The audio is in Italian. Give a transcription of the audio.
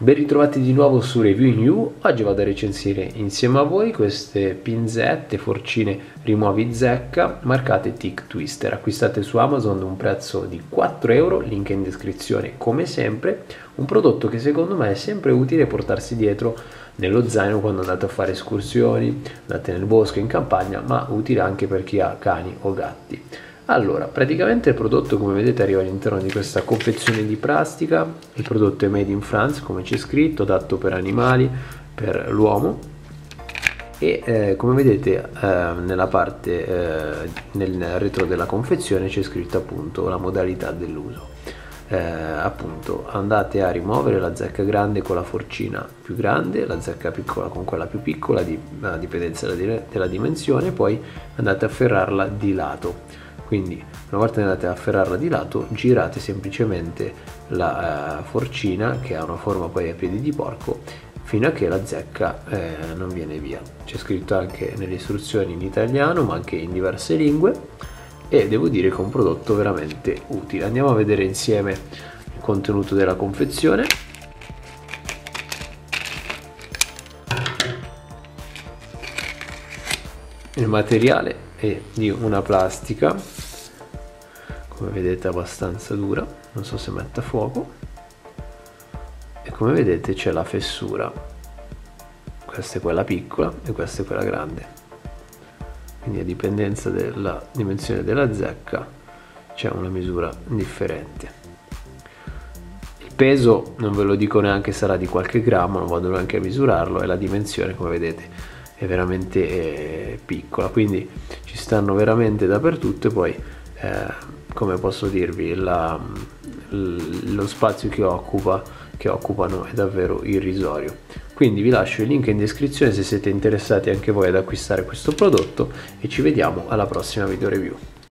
Ben ritrovati di nuovo su Review New, oggi vado a recensire insieme a voi queste pinzette, forcine rimuovi zecca marcate Tick Twister, acquistate su Amazon un prezzo di 4 euro, link in descrizione come sempre, un prodotto che secondo me è sempre utile portarsi dietro nello zaino quando andate a fare escursioni, andate nel bosco, in campagna, ma utile anche per chi ha cani o gatti. Allora, praticamente il prodotto come vedete arriva all'interno di questa confezione di plastica, il prodotto è made in France come c'è scritto, adatto per animali, per l'uomo. E eh, come vedete eh, nella parte, eh, nel retro della confezione c'è scritto appunto la modalità dell'uso. Eh, appunto andate a rimuovere la zecca grande con la forcina più grande, la zecca piccola con quella più piccola, di, a dipendenza della, della dimensione, poi andate a ferrarla di lato quindi una volta andate a afferrarla di lato girate semplicemente la uh, forcina che ha una forma poi a piedi di porco fino a che la zecca eh, non viene via. C'è scritto anche nelle istruzioni in italiano ma anche in diverse lingue e devo dire che è un prodotto veramente utile. Andiamo a vedere insieme il contenuto della confezione. Il materiale è di una plastica come vedete abbastanza dura non so se mette a fuoco. E come vedete c'è la fessura. Questa è quella piccola e questa è quella grande. Quindi a dipendenza della dimensione della zecca c'è una misura differente. Il peso non ve lo dico neanche sarà di qualche grammo non vado neanche a misurarlo e la dimensione come vedete è veramente eh, piccola. Quindi ci stanno veramente dappertutto e poi eh, come posso dirvi la, lo spazio che occupa che occupano è davvero irrisorio. Quindi vi lascio il link in descrizione se siete interessati anche voi ad acquistare questo prodotto e ci vediamo alla prossima video review